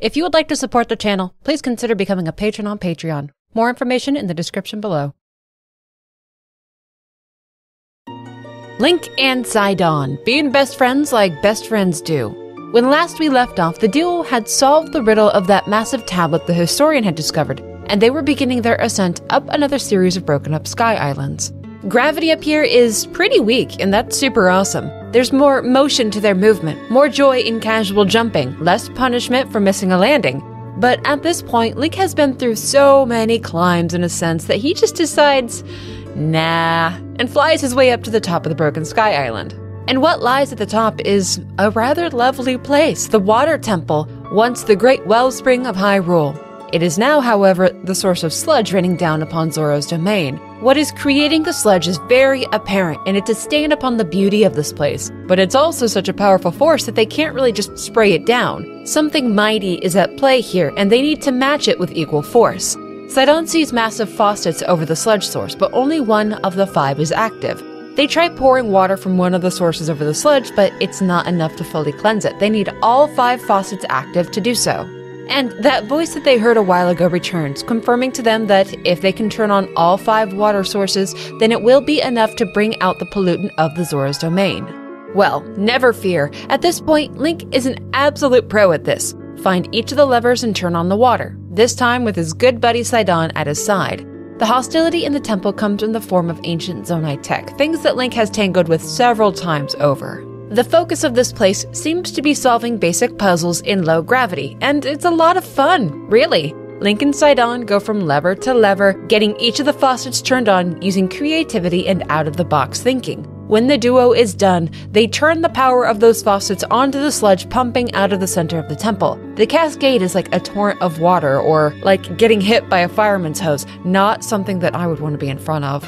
If you would like to support the channel, please consider becoming a patron on Patreon. More information in the description below. Link and Sidon, being best friends like best friends do. When last we left off, the duo had solved the riddle of that massive tablet the historian had discovered, and they were beginning their ascent up another series of broken up sky islands. Gravity up here is pretty weak, and that's super awesome. There's more motion to their movement, more joy in casual jumping, less punishment for missing a landing. But at this point, Link has been through so many climbs in a sense that he just decides, nah, and flies his way up to the top of the Broken Sky Island. And what lies at the top is a rather lovely place, the Water Temple, once the great wellspring of Hyrule. It is now, however, the source of sludge raining down upon Zora's domain. What is creating the sludge is very apparent, and it is staying upon the beauty of this place. But it's also such a powerful force that they can't really just spray it down. Something mighty is at play here, and they need to match it with equal force. Sidon sees massive faucets over the sludge source, but only one of the five is active. They try pouring water from one of the sources over the sludge, but it's not enough to fully cleanse it. They need all five faucets active to do so. And that voice that they heard a while ago returns, confirming to them that if they can turn on all five water sources, then it will be enough to bring out the pollutant of the Zora's domain. Well, never fear. At this point, Link is an absolute pro at this. Find each of the levers and turn on the water, this time with his good buddy Sidon at his side. The hostility in the temple comes in the form of ancient Zonai tech, things that Link has tangled with several times over. The focus of this place seems to be solving basic puzzles in low gravity, and it's a lot of fun, really. Link and Sidon go from lever to lever, getting each of the faucets turned on using creativity and out of the box thinking. When the duo is done, they turn the power of those faucets onto the sludge pumping out of the center of the temple. The cascade is like a torrent of water, or like getting hit by a fireman's hose, not something that I would want to be in front of.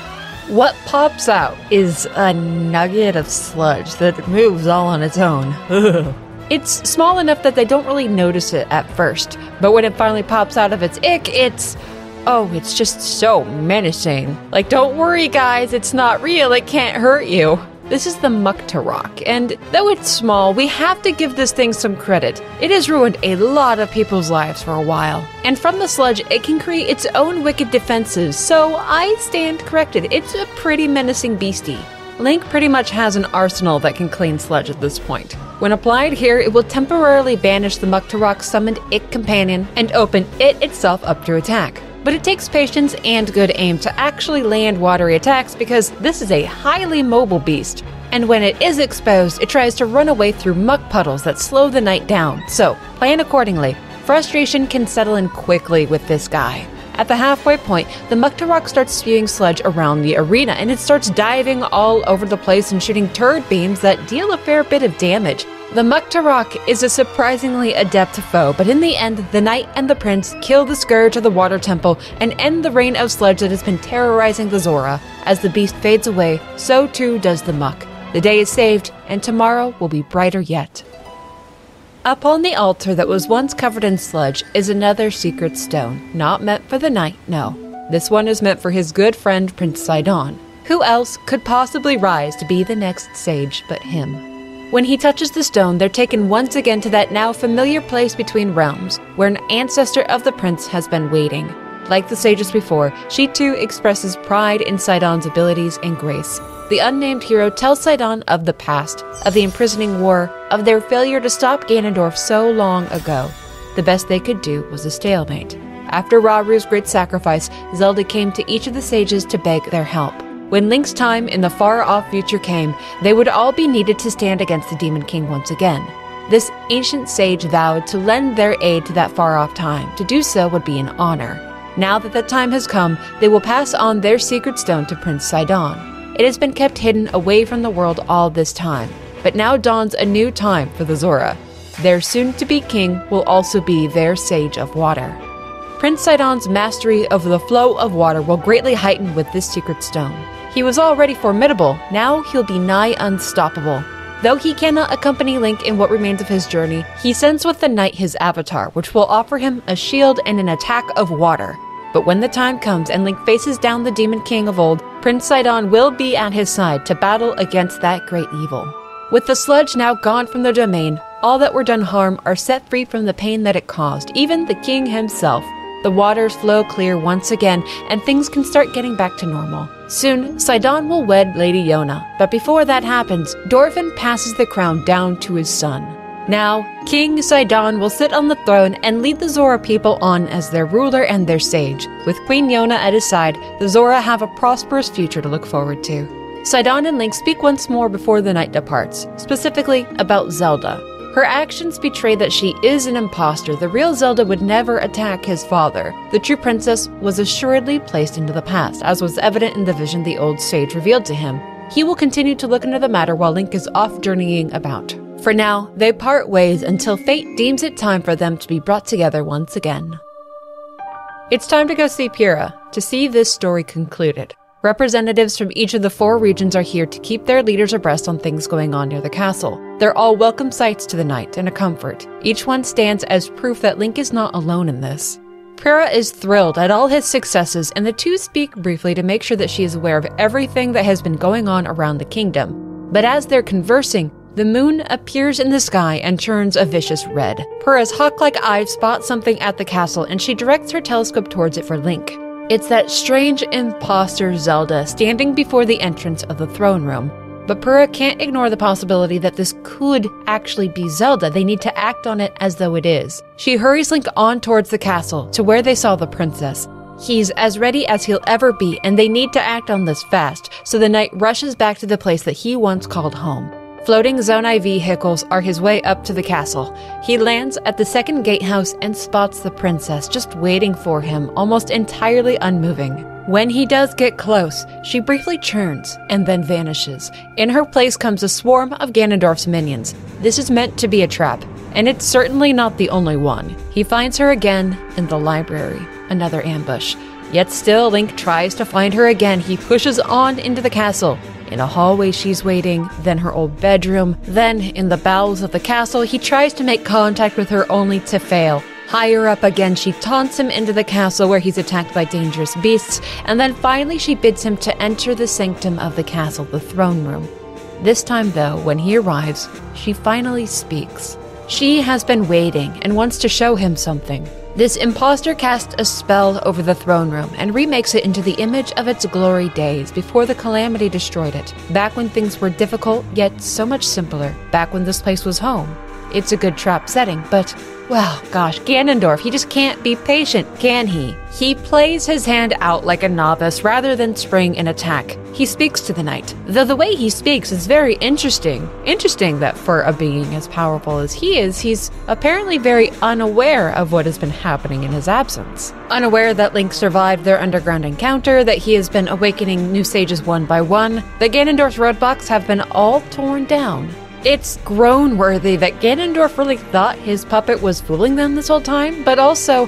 What pops out is a nugget of sludge that moves all on its own. it's small enough that they don't really notice it at first, but when it finally pops out of its ick, it's. Oh, it's just so menacing. Like, don't worry, guys, it's not real, it can't hurt you. This is the Mucktorok, and though it's small, we have to give this thing some credit. It has ruined a lot of people's lives for a while. And from the sludge, it can create its own wicked defenses, so I stand corrected. It's a pretty menacing beastie. Link pretty much has an arsenal that can clean sludge at this point. When applied here, it will temporarily banish the Mucktorok's summoned It companion and open it itself up to attack. But it takes patience and good aim to actually land watery attacks because this is a highly mobile beast. And when it is exposed, it tries to run away through muck puddles that slow the knight down. So, plan accordingly. Frustration can settle in quickly with this guy. At the halfway point, the Mucktorok starts spewing sludge around the arena and it starts diving all over the place and shooting turd beams that deal a fair bit of damage. The Mucktorok is a surprisingly adept foe, but in the end, the knight and the prince kill the scourge of the water temple and end the reign of sludge that has been terrorizing the Zora. As the beast fades away, so too does the muck. The day is saved, and tomorrow will be brighter yet. Upon the altar that was once covered in sludge is another secret stone, not meant for the knight, no. This one is meant for his good friend Prince Sidon. Who else could possibly rise to be the next sage but him? When he touches the stone, they're taken once again to that now familiar place between realms, where an ancestor of the prince has been waiting. Like the sages before, she too expresses pride in Sidon's abilities and grace. The unnamed hero tells Sidon of the past, of the imprisoning war, of their failure to stop Ganondorf so long ago. The best they could do was a stalemate. After Rauru's great sacrifice, Zelda came to each of the sages to beg their help. When Link's time in the far off future came, they would all be needed to stand against the Demon King once again. This ancient sage vowed to lend their aid to that far off time. To do so would be an honor. Now that the time has come, they will pass on their secret stone to Prince Sidon. It has been kept hidden away from the world all this time, but now dawns a new time for the Zora. Their soon to be king will also be their sage of water. Prince Sidon's mastery of the flow of water will greatly heighten with this secret stone. He was already formidable, now he'll be nigh unstoppable. Though he cannot accompany Link in what remains of his journey, he sends with the knight his avatar, which will offer him a shield and an attack of water. But when the time comes and Link faces down the Demon King of old, Prince Sidon will be at his side to battle against that great evil. With the sludge now gone from the domain, all that were done harm are set free from the pain that it caused, even the king himself. The waters flow clear once again, and things can start getting back to normal. Soon, Sidon will wed Lady Yona, but before that happens, Dorephan passes the crown down to his son. Now, King Sidon will sit on the throne and lead the Zora people on as their ruler and their sage. With Queen Yona at his side, the Zora have a prosperous future to look forward to. Sidon and Link speak once more before the knight departs, specifically about Zelda. Her actions betray that she is an impostor. The real Zelda would never attack his father. The true princess was assuredly placed into the past, as was evident in the vision the old sage revealed to him. He will continue to look into the matter while Link is off journeying about. For now, they part ways until fate deems it time for them to be brought together once again. It's time to go see Purah to see this story concluded. Representatives from each of the four regions are here to keep their leaders abreast on things going on near the castle. They're all welcome sights to the knight and a comfort. Each one stands as proof that Link is not alone in this. Purah is thrilled at all his successes, and the two speak briefly to make sure that she is aware of everything that has been going on around the kingdom. But as they're conversing, the moon appears in the sky and turns a vicious red. Purah's hawk like eyes spot something at the castle and she directs her telescope towards it for Link. It's that strange imposter Zelda standing before the entrance of the throne room. But Purah can't ignore the possibility that this could actually be Zelda. They need to act on it as though it is. She hurries Link on towards the castle to where they saw the princess. He's as ready as he'll ever be, and they need to act on this fast, so the knight rushes back to the place that he once called home. Floating Zonai vehicles are his way up to the castle. He lands at the second gatehouse and spots the princess just waiting for him, almost entirely unmoving. When he does get close, she briefly churns and then vanishes. In her place comes a swarm of Ganondorf's minions. This is meant to be a trap, and it's certainly not the only one. He finds her again in the library, another ambush. Yet still, Link tries to find her again. He pushes on into the castle. In a hallway, she's waiting, then her old bedroom, then in the bowels of the castle, he tries to make contact with her only to fail. Higher up again, she taunts him into the castle where he's attacked by dangerous beasts, and then finally she bids him to enter the sanctum of the castle, the throne room. This time, though, when he arrives, she finally speaks. She has been waiting and wants to show him something. This impostor casts a spell over the throne room and remakes it into the image of its glory days before the calamity destroyed it, back when things were difficult yet so much simpler, back when this place was home. It's a good trap setting, but well, gosh, Ganondorf, he just can't be patient, can he? He plays his hand out like a novice rather than spring an attack. He speaks to the knight, though the way he speaks is very interesting. Interesting that for a being as powerful as he is, he's apparently very unaware of what has been happening in his absence. Unaware that Link survived their underground encounter, that he has been awakening new sages one by one, that Ganondorf's roadblocks have been all torn down. It's groan worthy that Ganondorf really thought his puppet was fooling them this whole time, but also,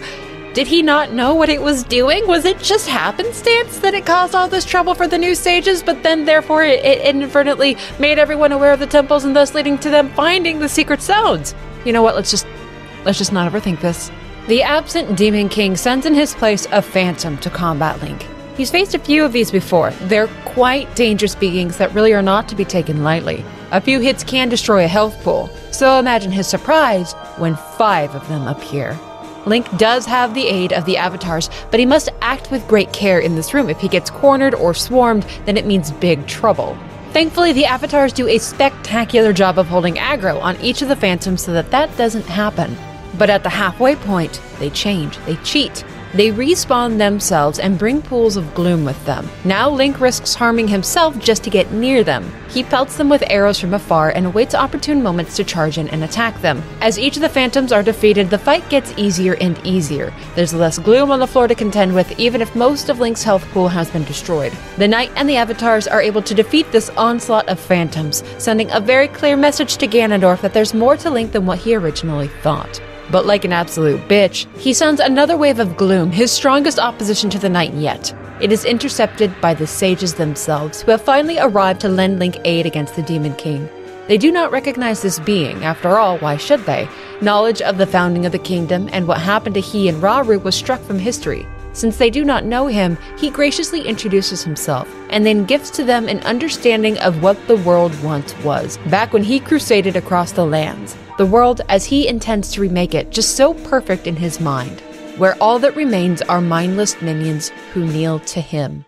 did he not know what it was doing? Was it just happenstance that it caused all this trouble for the new sages, but then therefore it, it inadvertently made everyone aware of the temples and thus leading to them finding the secret stones? You know what? Let's just let's just not overthink this. The absent Demon King sends in his place a phantom to combat Link. He's faced a few of these before. They're quite dangerous beings that really are not to be taken lightly. A few hits can destroy a health pool, so imagine his surprise when five of them appear. Link does have the aid of the avatars, but he must act with great care in this room. If he gets cornered or swarmed, then it means big trouble. Thankfully, the avatars do a spectacular job of holding aggro on each of the phantoms so that that doesn't happen. But at the halfway point, they change, they cheat, they respawn themselves and bring pools of gloom with them. Now Link risks harming himself just to get near them. He pelts them with arrows from afar and awaits opportune moments to charge in and attack them. As each of the phantoms are defeated, the fight gets easier and easier. There's less gloom on the floor to contend with, even if most of Link's health pool has been destroyed. The knight and the avatars are able to defeat this onslaught of phantoms, sending a very clear message to Ganondorf that there's more to Link than what he originally thought. But like an absolute bitch, he sends another wave of gloom, his strongest opposition to the knight yet. It is intercepted by the sages themselves, who have finally arrived to lend Link aid against the Demon King. They do not recognize this being, after all, why should they? Knowledge of the founding of the kingdom and what happened to he and Rauru was struck from history. Since they do not know him, he graciously introduces himself and then gives to them an understanding of what the world once was, back when he crusaded across the lands. The world as he intends to remake it, just so perfect in his mind, where all that remains are mindless minions who kneel to him.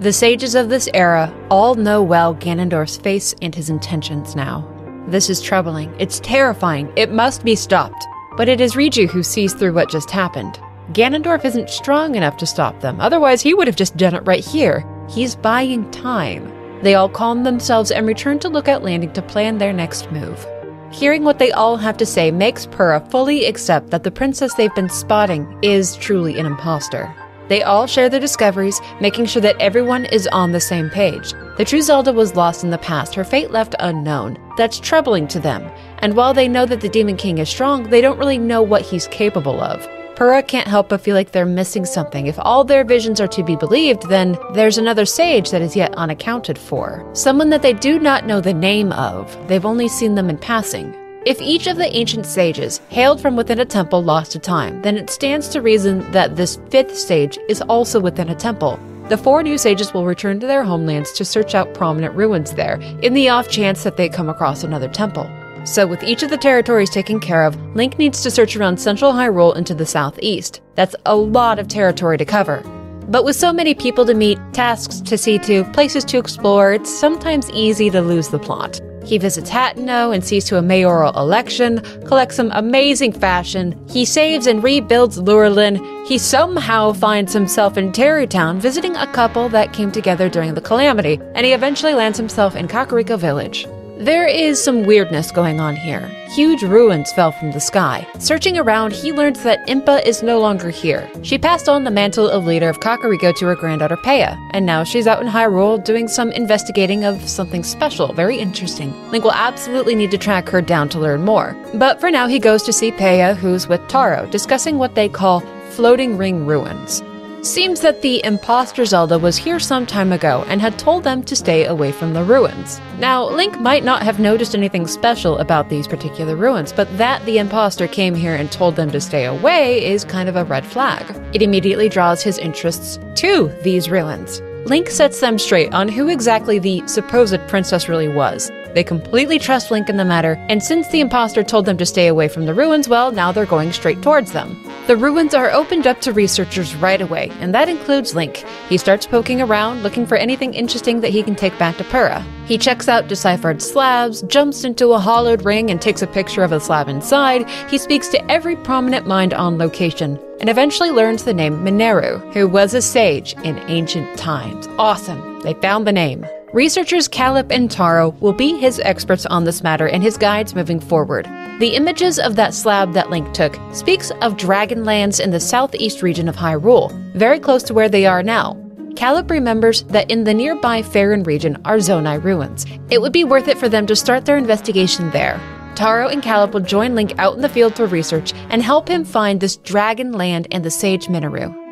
The sages of this era all know well Ganondorf's face and his intentions now. This is troubling. It's terrifying. It must be stopped. But it is Riju who sees through what just happened. Ganondorf isn't strong enough to stop them, otherwise, he would have just done it right here. He's buying time. They all calm themselves and return to Lookout Landing to plan their next move. Hearing what they all have to say makes Purah fully accept that the princess they've been spotting is truly an impostor. They all share their discoveries, making sure that everyone is on the same page. The true Zelda was lost in the past, her fate left unknown. That's troubling to them. And while they know that the Demon King is strong, they don't really know what he's capable of. Purah can't help but feel like they're missing something. If all their visions are to be believed, then there's another sage that is yet unaccounted for. Someone that they do not know the name of. They've only seen them in passing. If each of the ancient sages hailed from within a temple lost to time, then it stands to reason that this fifth sage is also within a temple. The four new sages will return to their homelands to search out prominent ruins there, in the off chance that they come across another temple. So, with each of the territories taken care of, Link needs to search around central Hyrule into the southeast. That's a lot of territory to cover. But with so many people to meet, tasks to see to, places to explore, it's sometimes easy to lose the plot. He visits Hateno and sees to a mayoral election, collects some amazing fashion. He saves and rebuilds Lurelin. He somehow finds himself in Tarrey visiting a couple that came together during the calamity, and he eventually lands himself in Kakariko Village. There is some weirdness going on here. Huge ruins fell from the sky. Searching around, he learns that Impa is no longer here. She passed on the mantle of leader of Kakariko to her granddaughter Paya, and now she's out in Hyrule doing some investigating of something special, very interesting. Link will absolutely need to track her down to learn more. But for now, he goes to see Paya, who's with Taro, discussing what they call floating ring ruins. Seems that the imposter Zelda was here some time ago and had told them to stay away from the ruins. Now, Link might not have noticed anything special about these particular ruins, but that the imposter came here and told them to stay away is kind of a red flag. It immediately draws his interests to these ruins. Link sets them straight on who exactly the supposed princess really was. They completely trust Link in the matter, and since the impostor told them to stay away from the ruins, well, now they're going straight towards them. The ruins are opened up to researchers right away, and that includes Link. He starts poking around, looking for anything interesting that he can take back to Purah. He checks out deciphered slabs, jumps into a hollowed ring and takes a picture of the slab inside. He speaks to every prominent mind on location, and eventually learns the name Mineru, who was a sage in ancient times. Awesome. They found the name. Researchers Calip and Taro will be his experts on this matter and his guides moving forward. The images of that slab that Link took speaks of Dragonlands in the southeast region of Hyrule, very close to where they are now. Calip remembers that in the nearby Faron region are Zonai ruins. It would be worth it for them to start their investigation there. Taro and Calip will join Link out in the field for research and help him find this dragon land and the sage Mineru.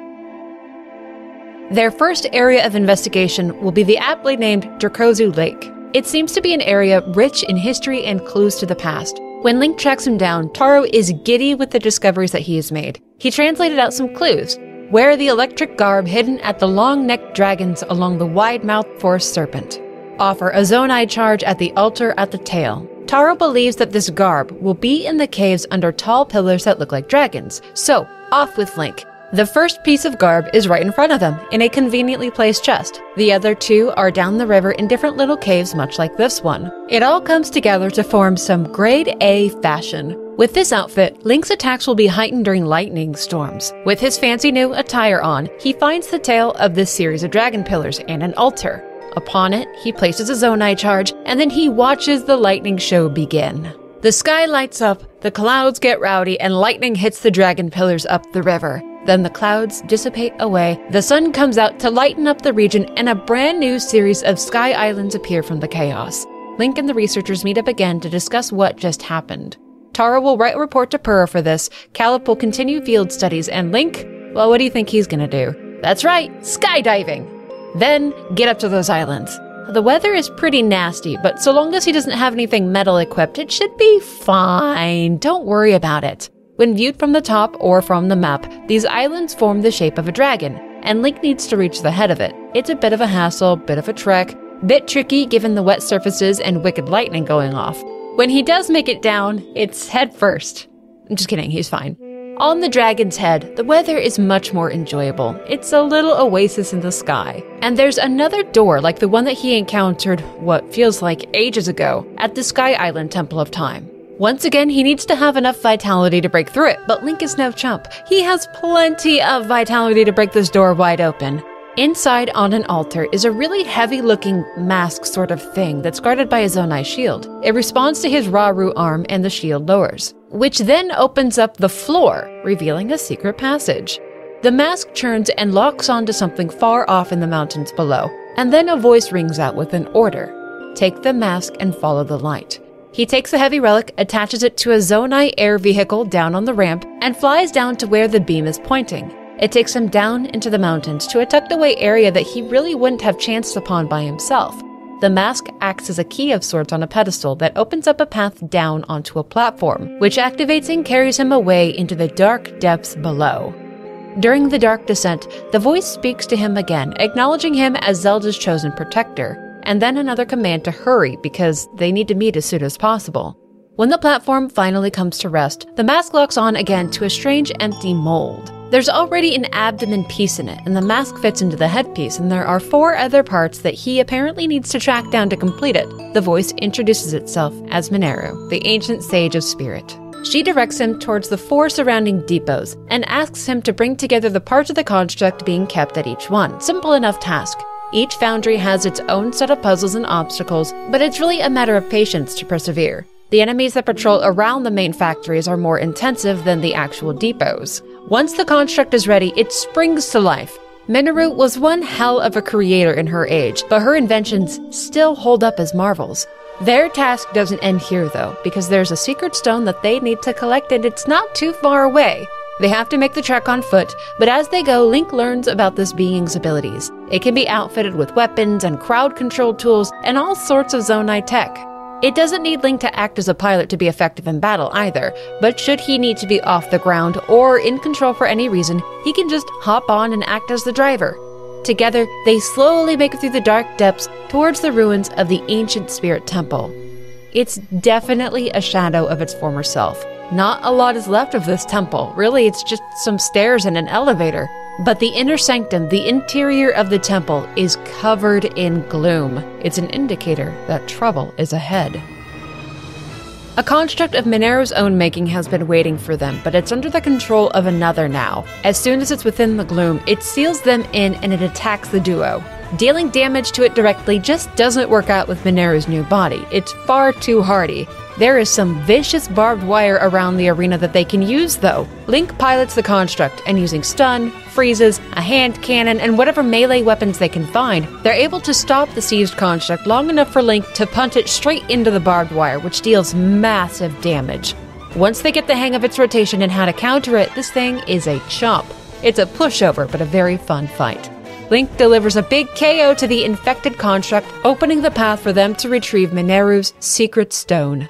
Their first area of investigation will be the aptly named Dracozu Lake. It seems to be an area rich in history and clues to the past. When Link tracks him down, Taro is giddy with the discoveries that he has made. He translated out some clues. Where the electric garb hidden at the long necked dragons along the wide mouthed forest serpent. Offer a Zonai charge at the altar at the tail. Taro believes that this garb will be in the caves under tall pillars that look like dragons. So, off with Link. The first piece of garb is right in front of them, in a conveniently placed chest. The other two are down the river in different little caves, much like this one. It all comes together to form some grade A fashion. With this outfit, Link's attacks will be heightened during lightning storms. With his fancy new attire on, he finds the tail of this series of dragon pillars and an altar. Upon it, he places a Zonai charge, and then he watches the lightning show begin. The sky lights up, the clouds get rowdy, and lightning hits the dragon pillars up the river. Then the clouds dissipate away, the sun comes out to lighten up the region, and a brand new series of sky islands appear from the chaos. Link and the researchers meet up again to discuss what just happened. Taro will write a report to Purah for this, Calip will continue field studies, and Link, well, what do you think he's gonna do? That's right, skydiving! Then get up to those islands. The weather is pretty nasty, but so long as he doesn't have anything metal equipped, it should be fine. Don't worry about it. When viewed from the top or from the map, these islands form the shape of a dragon, and Link needs to reach the head of it. It's a bit of a hassle, bit of a trek, bit tricky given the wet surfaces and wicked lightning going off. When he does make it down, it's head first. I'm just kidding, he's fine. On the dragon's head, the weather is much more enjoyable. It's a little oasis in the sky. And there's another door like the one that he encountered, what feels like ages ago, at the Sky Island Temple of Time. Once again, he needs to have enough vitality to break through it, but Link is no chump. He has plenty of vitality to break this door wide open. Inside on an altar is a really heavy looking mask sort of thing that's guarded by a Zonai shield. It responds to his Rauru arm and the shield lowers, which then opens up the floor, revealing a secret passage. The mask churns and locks onto something far off in the mountains below, and then a voice rings out with an order Take the mask and follow the light. He takes the heavy relic, attaches it to a Zonai air vehicle down on the ramp, and flies down to where the beam is pointing. It takes him down into the mountains to a tucked away area that he really wouldn't have chanced upon by himself. The mask acts as a key of sorts on a pedestal that opens up a path down onto a platform, which activates and carries him away into the dark depths below. During the dark descent, the voice speaks to him again, acknowledging him as Zelda's chosen protector, and then another command to hurry because they need to meet as soon as possible. When the platform finally comes to rest, the mask locks on again to a strange empty mold. There's already an abdomen piece in it, and the mask fits into the headpiece, and there are four other parts that he apparently needs to track down to complete it. The voice introduces itself as Mineru, the ancient sage of spirit. She directs him towards the four surrounding depots and asks him to bring together the parts of the construct being kept at each one. Simple enough task. Each foundry has its own set of puzzles and obstacles, but it's really a matter of patience to persevere. The enemies that patrol around the main factories are more intensive than the actual depots. Once the construct is ready, it springs to life. Mineru was one hell of a creator in her age, but her inventions still hold up as marvels. Their task doesn't end here, though, because there's a secret stone that they need to collect, and it's not too far away. They have to make the trek on foot, but as they go, Link learns about this being's abilities. It can be outfitted with weapons and crowd control tools and all sorts of Zonai tech. It doesn't need Link to act as a pilot to be effective in battle either, but should he need to be off the ground or in control for any reason, he can just hop on and act as the driver. Together, they slowly make it through the dark depths towards the ruins of the ancient spirit temple. It's definitely a shadow of its former self. Not a lot is left of this temple. Really, it's just some stairs and an elevator. But the inner sanctum, the interior of the temple, is covered in gloom. It's an indicator that trouble is ahead. A construct of Mineru's own making has been waiting for them, but it's under the control of another now. As soon as it's within the gloom, it seals them in and it attacks the duo. Dealing damage to it directly just doesn't work out with Mineru's new body. It's far too hardy. There is some vicious barbed wire around the arena that they can use, though. Link pilots the construct, and using stun, freezes, a hand cannon, and whatever melee weapons they can find, they're able to stop the seized construct long enough for Link to punt it straight into the barbed wire, which deals massive damage. Once they get the hang of its rotation and how to counter it, this thing is a chomp. It's a pushover, but a very fun fight. Link delivers a big KO to the infected construct, opening the path for them to retrieve Mineru's secret stone.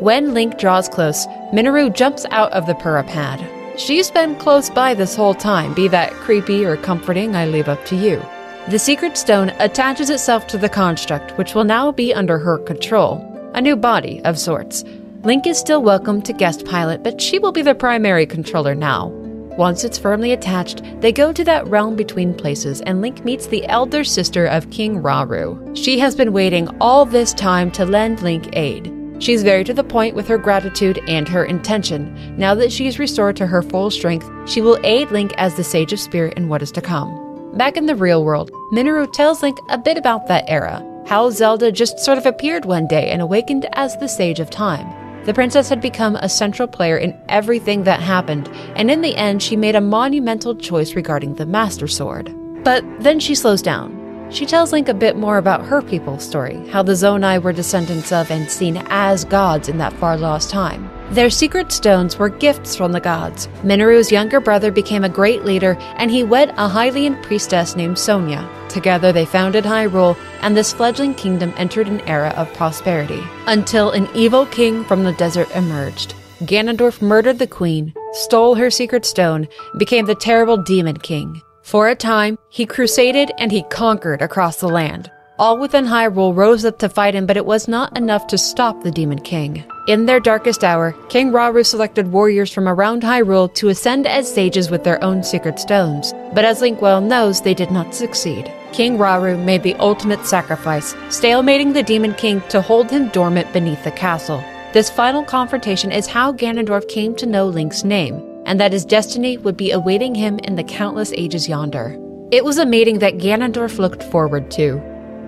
When Link draws close, Mineru jumps out of the Purah pad. She's been close by this whole time, be that creepy or comforting, I leave up to you. The secret stone attaches itself to the construct, which will now be under her control. A new body, of sorts. Link is still welcome to guest pilot, but she will be the primary controller now. Once it's firmly attached, they go to that realm between places, and Link meets the elder sister of King Rauru. She has been waiting all this time to lend Link aid. She's very to the point with her gratitude and her intention. Now that she is restored to her full strength, she will aid Link as the Sage of Spirit in what is to come. Back in the real world, Mineru tells Link a bit about that era, how Zelda just sort of appeared one day and awakened as the Sage of Time. The princess had become a central player in everything that happened, and in the end, she made a monumental choice regarding the Master Sword. But then she slows down she tells Link a bit more about her people's story, how the Zonai were descendants of and seen as gods in that far lost time. Their secret stones were gifts from the gods. Mineru's younger brother became a great leader, and he wed a Hylian priestess named Sonia. Together they founded Hyrule, and this fledgling kingdom entered an era of prosperity. Until an evil king from the desert emerged. Ganondorf murdered the queen, stole her secret stone, and became the terrible Demon King. For a time, he crusaded and he conquered across the land. All within Hyrule rose up to fight him, but it was not enough to stop the Demon King. In their darkest hour, King Rauru selected warriors from around Hyrule to ascend as sages with their own secret stones. But as Link well knows, they did not succeed. King Rauru made the ultimate sacrifice, stalemating the Demon King to hold him dormant beneath the castle. This final confrontation is how Ganondorf came to know Link's name, and that his destiny would be awaiting him in the countless ages yonder. It was a mating that Ganondorf looked forward to.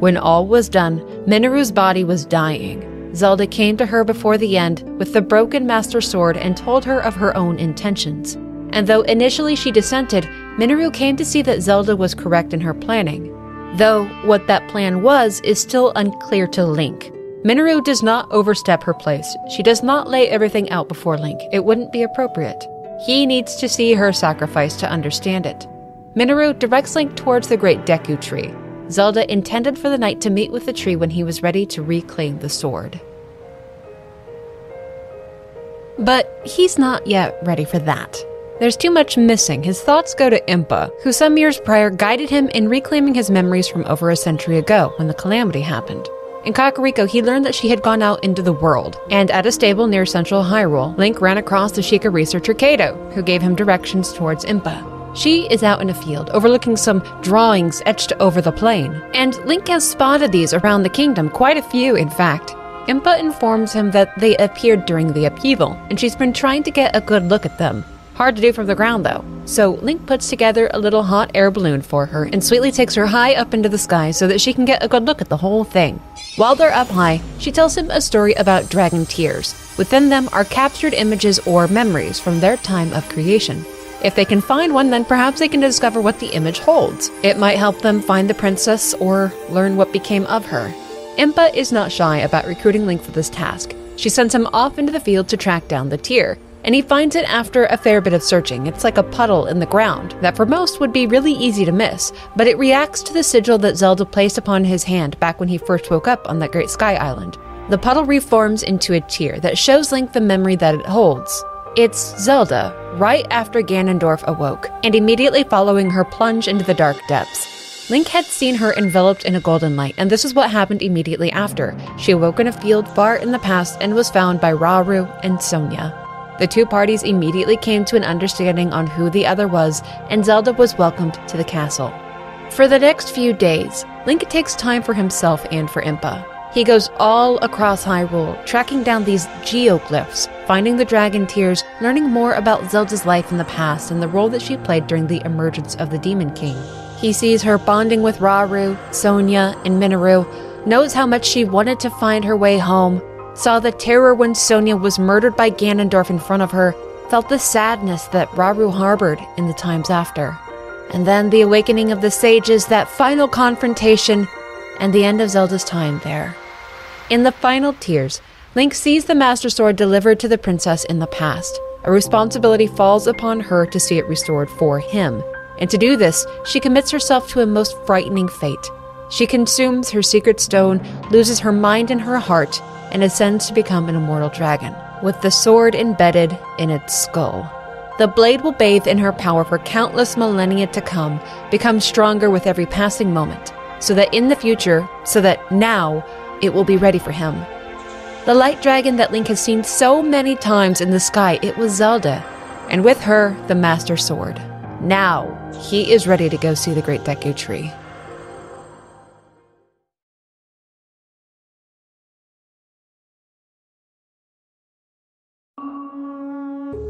When all was done, Mineru's body was dying. Zelda came to her before the end with the broken Master Sword and told her of her own intentions. And though initially she dissented, Mineru came to see that Zelda was correct in her planning. Though what that plan was is still unclear to Link. Mineru does not overstep her place. She does not lay everything out before Link. It wouldn't be appropriate. He needs to see her sacrifice to understand it. Mineru directs Link towards the great Deku tree, Zelda intended for the knight to meet with the tree when he was ready to reclaim the sword. But he's not yet ready for that. There's too much missing. His thoughts go to Impa, who some years prior guided him in reclaiming his memories from over a century ago when the calamity happened. In Kakariko, he learned that she had gone out into the world, and at a stable near central Hyrule, Link ran across the Sheikah researcher Kato, who gave him directions towards Impa. She is out in a field, overlooking some drawings etched over the plain, and Link has spotted these around the kingdom, quite a few, in fact. Impa informs him that they appeared during the upheaval, and she's been trying to get a good look at them. Hard to do from the ground, though. So Link puts together a little hot air balloon for her and sweetly takes her high up into the sky so that she can get a good look at the whole thing. While they're up high, she tells him a story about dragon tears. Within them are captured images or memories from their time of creation. If they can find one, then perhaps they can discover what the image holds. It might help them find the princess or learn what became of her. Impa is not shy about recruiting Link for this task. She sends him off into the field to track down the tear, and he finds it after a fair bit of searching. It's like a puddle in the ground that for most would be really easy to miss, but it reacts to the sigil that Zelda placed upon his hand back when he first woke up on that Great Sky Island. The puddle reforms into a tear that shows Link the memory that it holds. It's Zelda, right after Ganondorf awoke, and immediately following her plunge into the dark depths. Link had seen her enveloped in a golden light, and this is what happened immediately after. She awoke in a field far in the past and was found by Rauru and Sonia. The two parties immediately came to an understanding on who the other was, and Zelda was welcomed to the castle. For the next few days, Link takes time for himself and for Impa. He goes all across Hyrule, tracking down these geoglyphs, finding the dragon tears, learning more about Zelda's life in the past and the role that she played during the emergence of the Demon King. He sees her bonding with Rauru, Sonia, and Mineru, knows how much she wanted to find her way home, saw the terror when Sonia was murdered by Ganondorf in front of her, felt the sadness that Rauru harbored in the times after. And then the awakening of the sages, that final confrontation, and the end of Zelda's time there. In the final tears, Link sees the Master Sword delivered to the princess in the past. A responsibility falls upon her to see it restored for him. And to do this, she commits herself to a most frightening fate. She consumes her secret stone, loses her mind and her heart, and ascends to become an immortal dragon, with the sword embedded in its skull. The blade will bathe in her power for countless millennia to come, become stronger with every passing moment, so that in the future, so that now, it will be ready for him. The light dragon that Link has seen so many times in the sky, it was Zelda, and with her, the Master Sword. Now, he is ready to go see the Great Deku Tree.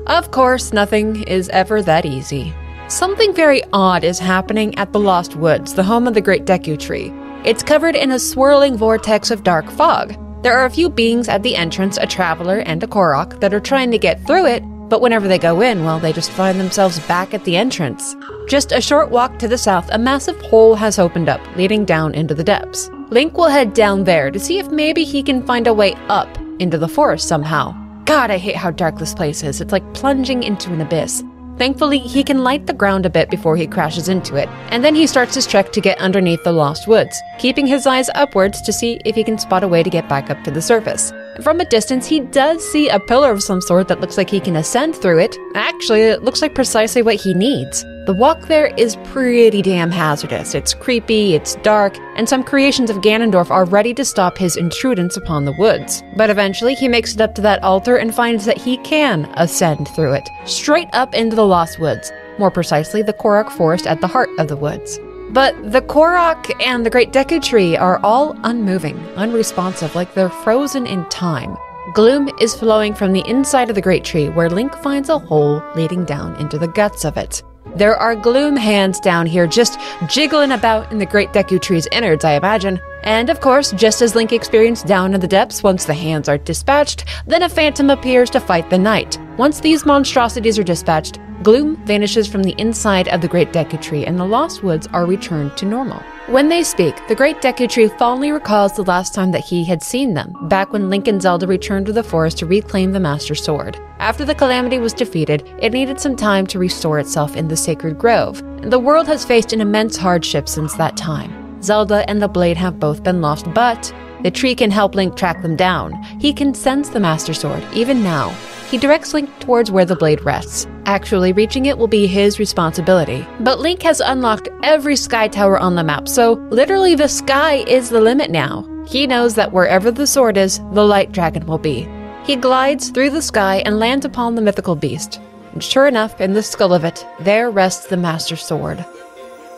Of course, nothing is ever that easy. Something very odd is happening at the Lost Woods, the home of the Great Deku Tree. It's covered in a swirling vortex of dark fog. There are a few beings at the entrance, a traveler and a Korok, that are trying to get through it, but whenever they go in, well, they just find themselves back at the entrance. Just a short walk to the south, a massive hole has opened up, leading down into the depths. Link will head down there to see if maybe he can find a way up into the forest somehow. God, I hate how dark this place is. It's like plunging into an abyss. Thankfully, he can light the ground a bit before he crashes into it, and then he starts his trek to get underneath the lost woods, keeping his eyes upwards to see if he can spot a way to get back up to the surface. From a distance, he does see a pillar of some sort that looks like he can ascend through it. Actually, it looks like precisely what he needs. The walk there is pretty damn hazardous. It's creepy, it's dark, and some creations of Ganondorf are ready to stop his intrudence upon the woods. But eventually, he makes it up to that altar and finds that he can ascend through it, straight up into the Lost Woods, more precisely, the Korok Forest at the heart of the woods. But the Korok and the Great Deku Tree are all unmoving, unresponsive, like they're frozen in time. Gloom is flowing from the inside of the Great Tree, where Link finds a hole leading down into the guts of it. There are gloom hands down here just jiggling about in the Great Deku Tree's innards, I imagine. And of course, just as Link experienced down in the depths, once the hands are dispatched, then a phantom appears to fight the knight. Once these monstrosities are dispatched, gloom vanishes from the inside of the Great Deku Tree and the Lost Woods are returned to normal. When they speak, the Great Deku Tree fondly recalls the last time that he had seen them, back when Link and Zelda returned to the forest to reclaim the Master Sword. After the calamity was defeated, it needed some time to restore itself in the sacred grove, and the world has faced an immense hardship since that time. Zelda and the blade have both been lost, but the tree can help Link track them down. He can sense the Master Sword, even now. He directs Link towards where the blade rests. Actually, reaching it will be his responsibility. But Link has unlocked every sky tower on the map, so literally the sky is the limit now. He knows that wherever the sword is, the light dragon will be. He glides through the sky and lands upon the mythical beast. And sure enough, in the skull of it, there rests the Master Sword.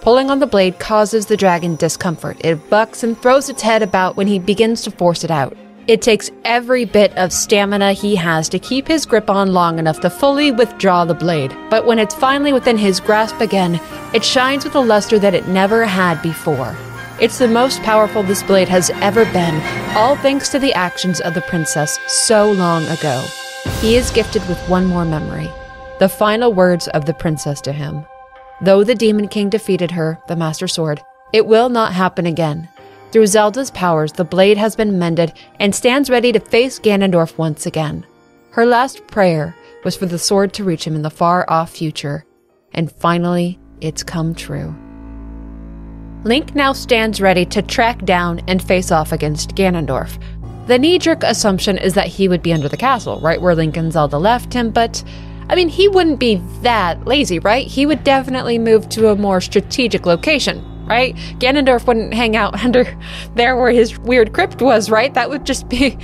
Pulling on the blade causes the dragon discomfort. It bucks and throws its head about when he begins to force it out. It takes every bit of stamina he has to keep his grip on long enough to fully withdraw the blade. But when it's finally within his grasp again, it shines with a luster that it never had before. It's the most powerful this blade has ever been, all thanks to the actions of the princess so long ago. He is gifted with one more memory the final words of the princess to him. Though the Demon King defeated her, the Master Sword, it will not happen again. Through Zelda's powers, the blade has been mended and stands ready to face Ganondorf once again. Her last prayer was for the sword to reach him in the far off future, and finally, it's come true. Link now stands ready to track down and face off against Ganondorf. The knee jerk assumption is that he would be under the castle, right where Link and Zelda left him, but I mean, he wouldn't be that lazy, right? He would definitely move to a more strategic location, right? Ganondorf wouldn't hang out under there where his weird crypt was, right? That would just be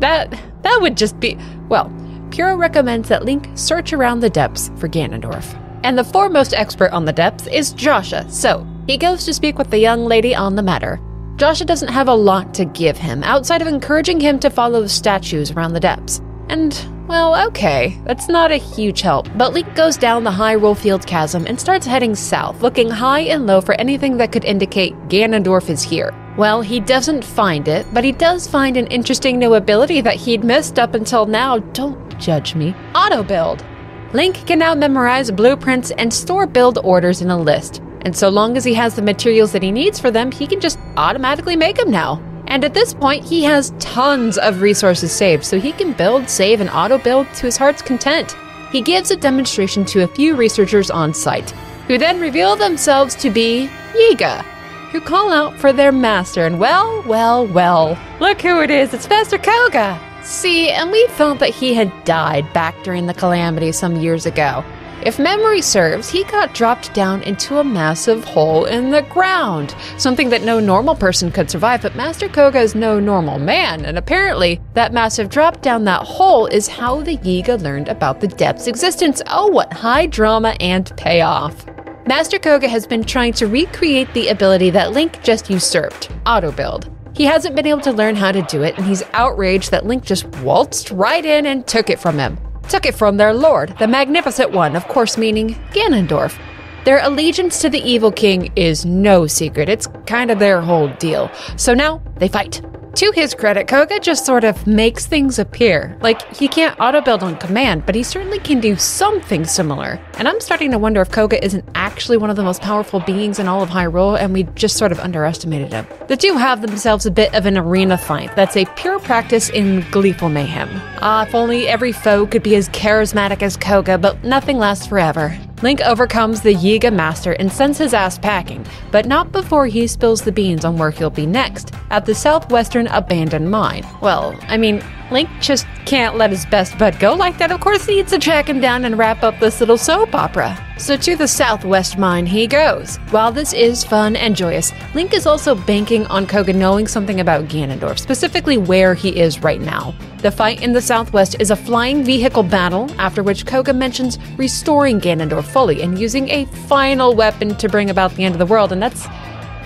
that that would just be well, Purah recommends that Link search around the depths for Ganondorf. And the foremost expert on the depths is Josha, so he goes to speak with the young lady on the matter. Josha doesn't have a lot to give him outside of encouraging him to follow the statues around the depths. And well, okay, that's not a huge help, but Link goes down the Hyrule Field chasm and starts heading south, looking high and low for anything that could indicate Ganondorf is here. Well, he doesn't find it, but he does find an interesting new ability that he'd missed up until now. Don't judge me. Auto build. Link can now memorize blueprints and store build orders in a list, and so long as he has the materials that he needs for them, he can just automatically make them now. And at this point, he has tons of resources saved, so he can build, save, and auto build to his heart's content. He gives a demonstration to a few researchers on site, who then reveal themselves to be Yiga, who call out for their master. And well, well, well, look who it is! It's Master Kohga! See, and we thought that he had died back during the calamity some years ago. If memory serves, he got dropped down into a massive hole in the ground, something that no normal person could survive, but Master Kohga is no normal man, and apparently that massive drop down that hole is how the Yiga learned about the depth's existence. Oh, what high drama and payoff. Master Kohga has been trying to recreate the ability that Link just usurped, auto build. He hasn't been able to learn how to do it, and he's outraged that Link just waltzed right in and took it from him took it from their lord, the Magnificent One, of course, meaning Ganondorf. Their allegiance to the evil king is no secret, it's kind of their whole deal. So now they fight. To his credit, Kohga just sort of makes things appear. Like, he can't auto build on command, but he certainly can do something similar. And I'm starting to wonder if Kohga isn't actually one of the most powerful beings in all of Hyrule, and we just sort of underestimated him. The two have themselves a bit of an arena fight that's a pure practice in gleeful mayhem. Ah, if only every foe could be as charismatic as Kohga, but nothing lasts forever. Link overcomes the Yiga Master and sends his ass packing, but not before he spills the beans on where he'll be next, at the southwestern abandoned mine. Well, I mean, Link just can't let his best bud go like that. Of course, he needs to track him down and wrap up this little soap opera. So to the southwest mine he goes. While this is fun and joyous, Link is also banking on Kohga knowing something about Ganondorf, specifically where he is right now. The fight in the southwest is a flying vehicle battle, after which Kohga mentions restoring Ganondorf fully and using a final weapon to bring about the end of the world, and that's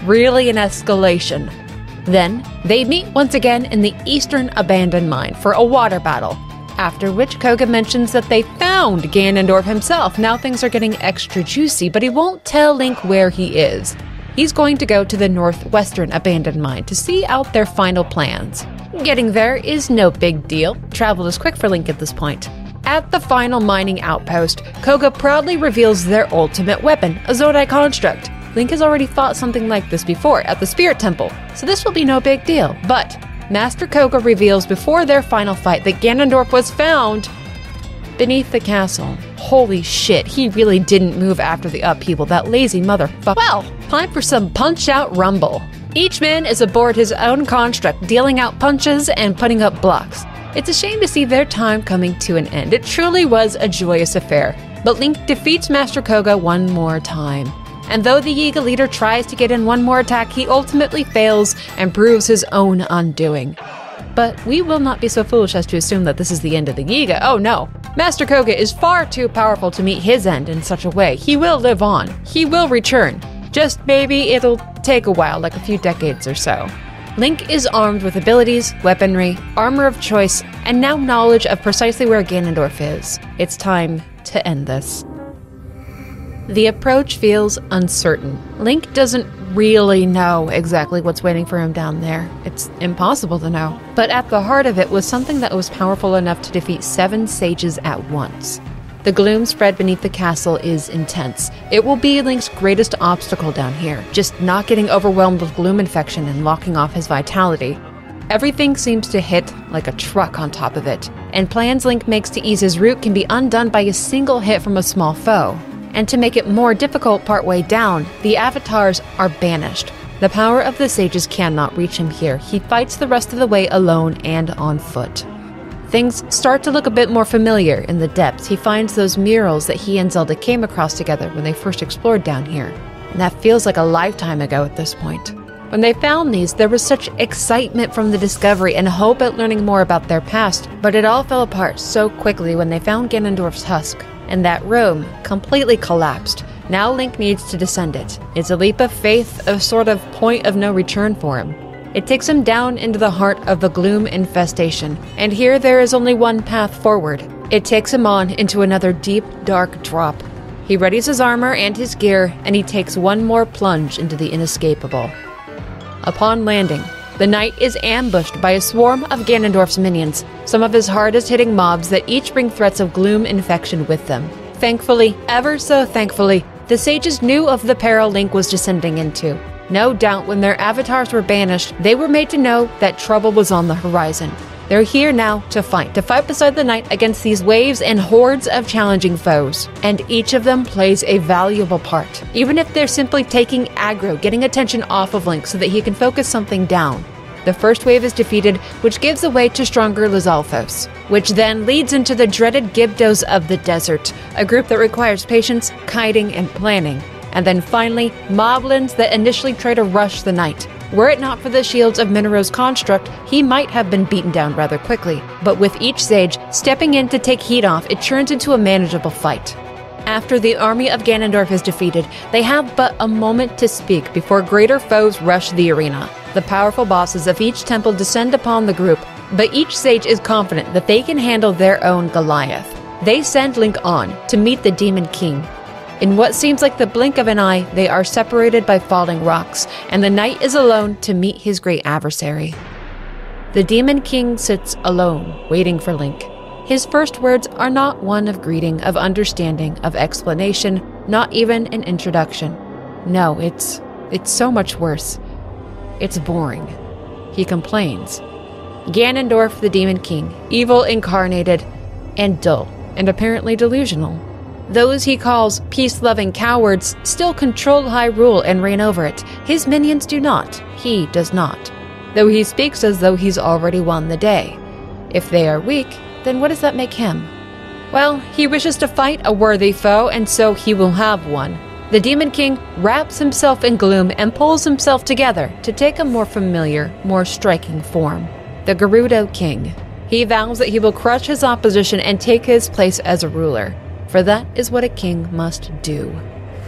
really an escalation. Then, they meet once again in the eastern abandoned mine for a water battle, after which Kohga mentions that they found Ganondorf himself. Now things are getting extra juicy, but he won't tell Link where he is. He's going to go to the northwestern abandoned mine to see out their final plans. Getting there is no big deal. Travel is quick for Link at this point. At the final mining outpost, Kohga proudly reveals their ultimate weapon, a Zonai construct. Link has already fought something like this before at the Spirit Temple, so this will be no big deal. But Master Kohga reveals before their final fight that Ganondorf was found beneath the castle. Holy shit, he really didn't move after the upheaval, that lazy motherfucker. Well, time for some punch out rumble. Each man is aboard his own construct, dealing out punches and putting up blocks. It's a shame to see their time coming to an end. It truly was a joyous affair. But Link defeats Master Kohga one more time. And though the Yiga leader tries to get in one more attack, he ultimately fails and proves his own undoing. But we will not be so foolish as to assume that this is the end of the Yiga. Oh no. Master Kohga is far too powerful to meet his end in such a way. He will live on. He will return. Just maybe it'll take a while, like a few decades or so. Link is armed with abilities, weaponry, armor of choice, and now knowledge of precisely where Ganondorf is. It's time to end this. The approach feels uncertain. Link doesn't really know exactly what's waiting for him down there. It's impossible to know. But at the heart of it was something that was powerful enough to defeat seven sages at once. The gloom spread beneath the castle is intense. It will be Link's greatest obstacle down here, just not getting overwhelmed with gloom infection and locking off his vitality. Everything seems to hit like a truck on top of it, and plans Link makes to ease his route can be undone by a single hit from a small foe and to make it more difficult partway down, the avatars are banished. The power of the sages cannot reach him here. He fights the rest of the way alone and on foot. Things start to look a bit more familiar in the depths. He finds those murals that he and Zelda came across together when they first explored down here. And that feels like a lifetime ago at this point. When they found these, there was such excitement from the discovery and hope at learning more about their past, but it all fell apart so quickly when they found Ganondorf's husk and that room completely collapsed. Now Link needs to descend it. It's a leap of faith, a sort of point of no return for him. It takes him down into the heart of the gloom infestation, and here there is only one path forward. It takes him on into another deep, dark drop. He readies his armor and his gear, and he takes one more plunge into the inescapable. Upon landing, the knight is ambushed by a swarm of Ganondorf's minions, some of his hardest hitting mobs that each bring threats of gloom infection with them. Thankfully, ever so thankfully, the sages knew of the peril Link was descending into. No doubt when their avatars were banished, they were made to know that trouble was on the horizon. They're here now to fight, to fight beside the knight against these waves and hordes of challenging foes. And each of them plays a valuable part, even if they're simply taking aggro, getting attention off of Link so that he can focus something down. The first wave is defeated, which gives way to stronger Lizalfos, which then leads into the dreaded Gibdos of the Desert, a group that requires patience, kiting, and planning. And then finally, Moblins that initially try to rush the knight. Were it not for the shields of Mineru's construct, he might have been beaten down rather quickly. But with each sage stepping in to take heat off, it turns into a manageable fight. After the army of Ganondorf is defeated, they have but a moment to speak before greater foes rush the arena. The powerful bosses of each temple descend upon the group, but each sage is confident that they can handle their own Goliath. They send Link on to meet the Demon King. In what seems like the blink of an eye, they are separated by falling rocks, and the knight is alone to meet his great adversary. The Demon King sits alone, waiting for Link. His first words are not one of greeting, of understanding, of explanation, not even an introduction. No, it's it's so much worse. It's boring. He complains. Ganondorf, the Demon King, evil incarnated, and dull, and apparently delusional. Those he calls peace loving cowards still control Hyrule and reign over it. His minions do not. He does not. Though he speaks as though he's already won the day. If they are weak, then what does that make him? Well, he wishes to fight a worthy foe, and so he will have one. The Demon King wraps himself in gloom and pulls himself together to take a more familiar, more striking form. The Gerudo King. He vows that he will crush his opposition and take his place as a ruler for that is what a king must do.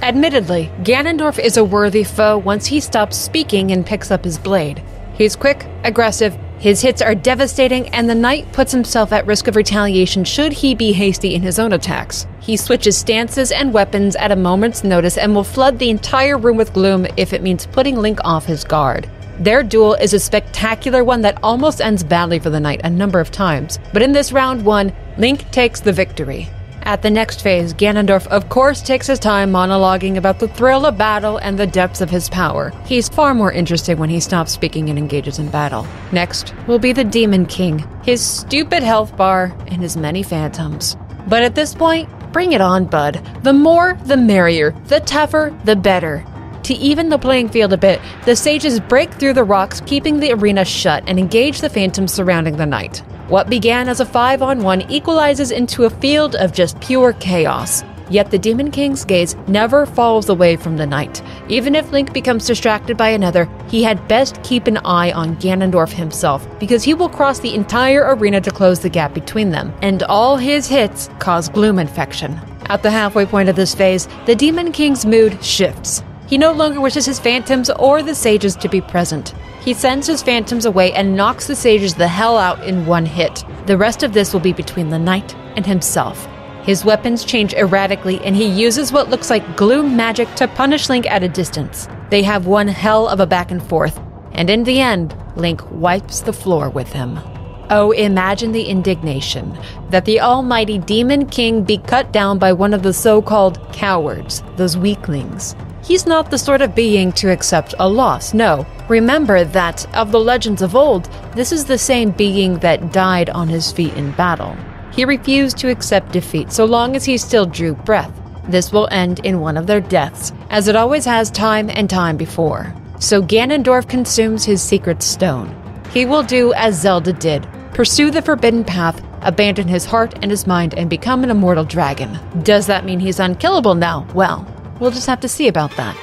Admittedly, Ganondorf is a worthy foe once he stops speaking and picks up his blade. He's quick, aggressive, his hits are devastating, and the knight puts himself at risk of retaliation should he be hasty in his own attacks. He switches stances and weapons at a moment's notice and will flood the entire room with gloom if it means putting Link off his guard. Their duel is a spectacular one that almost ends badly for the knight a number of times, but in this round one, Link takes the victory. At the next phase, Ganondorf of course takes his time monologuing about the thrill of battle and the depths of his power. He's far more interested when he stops speaking and engages in battle. Next will be the Demon King, his stupid health bar, and his many phantoms. But at this point, bring it on, bud. The more, the merrier. The tougher, the better. To even the playing field a bit, the sages break through the rocks, keeping the arena shut, and engage the phantoms surrounding the knight. What began as a 5 on 1 equalizes into a field of just pure chaos. Yet the Demon King's gaze never falls away from the knight. Even if Link becomes distracted by another, he had best keep an eye on Ganondorf himself, because he will cross the entire arena to close the gap between them, and all his hits cause gloom infection. At the halfway point of this phase, the Demon King's mood shifts. He no longer wishes his phantoms or the sages to be present. He sends his phantoms away and knocks the sages the hell out in one hit. The rest of this will be between the knight and himself. His weapons change erratically, and he uses what looks like gloom magic to punish Link at a distance. They have one hell of a back and forth, and in the end, Link wipes the floor with him. Oh, imagine the indignation that the almighty Demon King be cut down by one of the so called cowards, those weaklings. He's not the sort of being to accept a loss, no. Remember that, of the legends of old, this is the same being that died on his feet in battle. He refused to accept defeat so long as he still drew breath. This will end in one of their deaths, as it always has time and time before. So Ganondorf consumes his secret stone. He will do as Zelda did pursue the forbidden path, abandon his heart and his mind, and become an immortal dragon. Does that mean he's unkillable now? Well, We'll just have to see about that.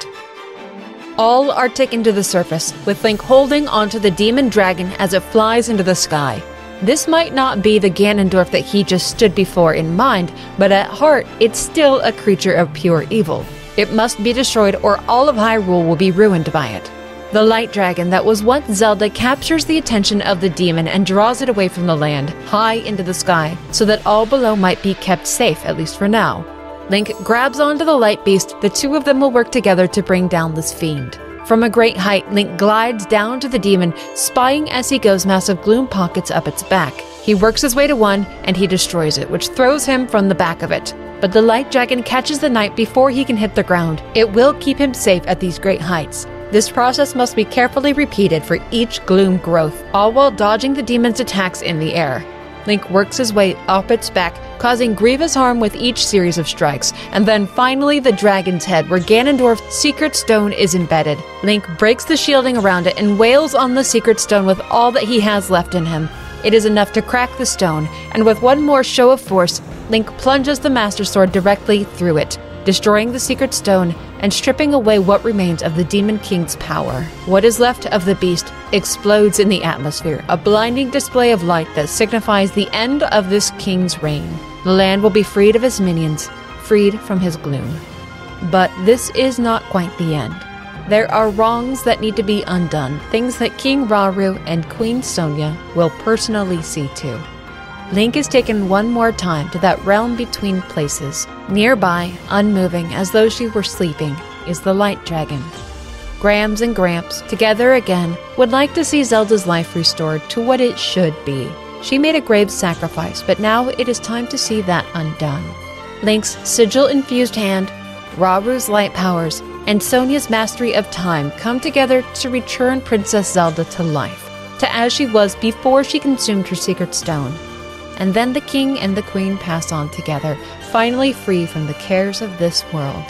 All are taken to the surface, with Link holding onto the demon dragon as it flies into the sky. This might not be the Ganondorf that he just stood before in mind, but at heart, it's still a creature of pure evil. It must be destroyed, or all of Hyrule will be ruined by it. The light dragon that was once Zelda captures the attention of the demon and draws it away from the land, high into the sky, so that all below might be kept safe, at least for now. Link grabs onto the light beast. The two of them will work together to bring down this fiend. From a great height, Link glides down to the demon, spying as he goes massive gloom pockets up its back. He works his way to one, and he destroys it, which throws him from the back of it. But the light dragon catches the knight before he can hit the ground. It will keep him safe at these great heights. This process must be carefully repeated for each gloom growth, all while dodging the demon's attacks in the air. Link works his way up its back, causing grievous harm with each series of strikes, and then finally the dragon's head, where Ganondorf's secret stone is embedded. Link breaks the shielding around it and wails on the secret stone with all that he has left in him. It is enough to crack the stone, and with one more show of force, Link plunges the Master Sword directly through it destroying the secret stone and stripping away what remains of the Demon King's power. What is left of the beast explodes in the atmosphere, a blinding display of light that signifies the end of this king's reign. The land will be freed of his minions, freed from his gloom. But this is not quite the end. There are wrongs that need to be undone, things that King Rauru and Queen Sonia will personally see to. Link is taken one more time to that realm between places. Nearby, unmoving as though she were sleeping, is the Light Dragon. Grams and Gramps, together again, would like to see Zelda's life restored to what it should be. She made a grave sacrifice, but now it is time to see that undone. Link's sigil infused hand, Rauru's light powers, and Sonia's mastery of time come together to return Princess Zelda to life, to as she was before she consumed her secret stone. And then the king and the queen pass on together, finally free from the cares of this world.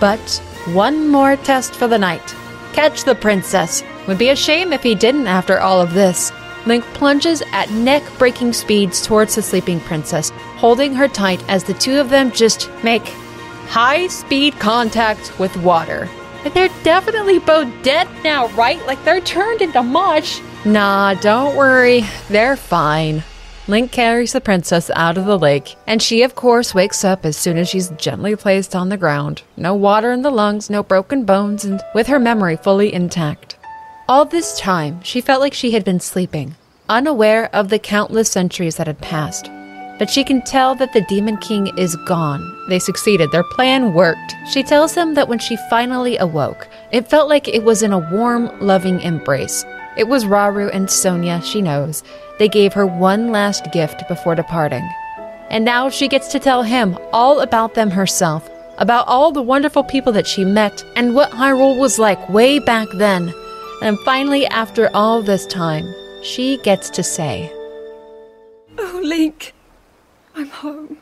But one more test for the knight. Catch the princess. Would be a shame if he didn't after all of this. Link plunges at neck breaking speeds towards the sleeping princess, holding her tight as the two of them just make high speed contact with water. They're definitely both dead now, right? Like they're turned into mush. Nah, don't worry. They're fine. Link carries the princess out of the lake, and she, of course, wakes up as soon as she's gently placed on the ground. No water in the lungs, no broken bones, and with her memory fully intact. All this time, she felt like she had been sleeping, unaware of the countless centuries that had passed. But she can tell that the Demon King is gone. They succeeded, their plan worked. She tells him that when she finally awoke, it felt like it was in a warm, loving embrace. It was Rauru and Sonia, she knows. They gave her one last gift before departing. And now she gets to tell him all about them herself, about all the wonderful people that she met, and what Hyrule was like way back then. And finally, after all this time, she gets to say, Oh, Link, I'm home.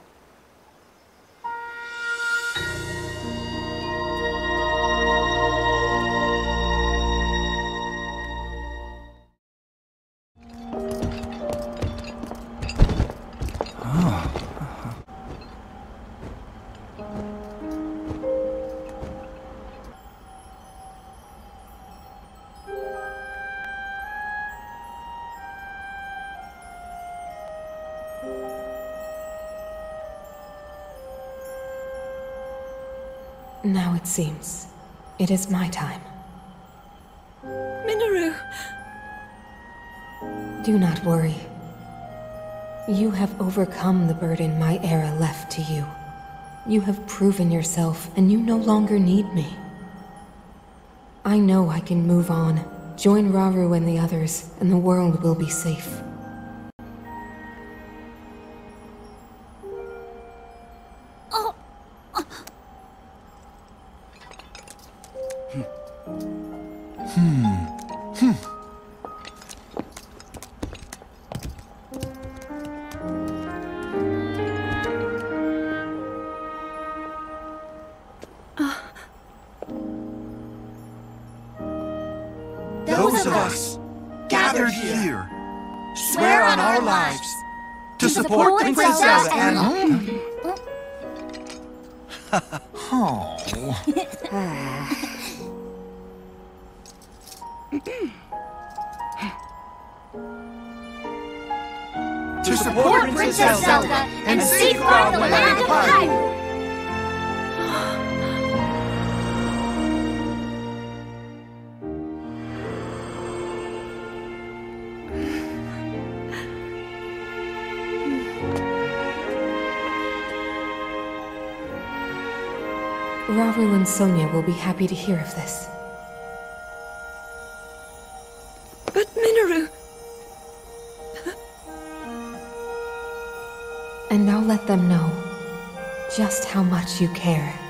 Now it seems it is my time. Mineru! Do not worry. You have overcome the burden my era left to you. You have proven yourself, and you no longer need me. I know I can move on, join Rauru and the others, and the world will be safe. Support Princess Zelda and safeguard the land of Hyrule. Rauru and Sonia will be happy to hear of this. Just how much you care.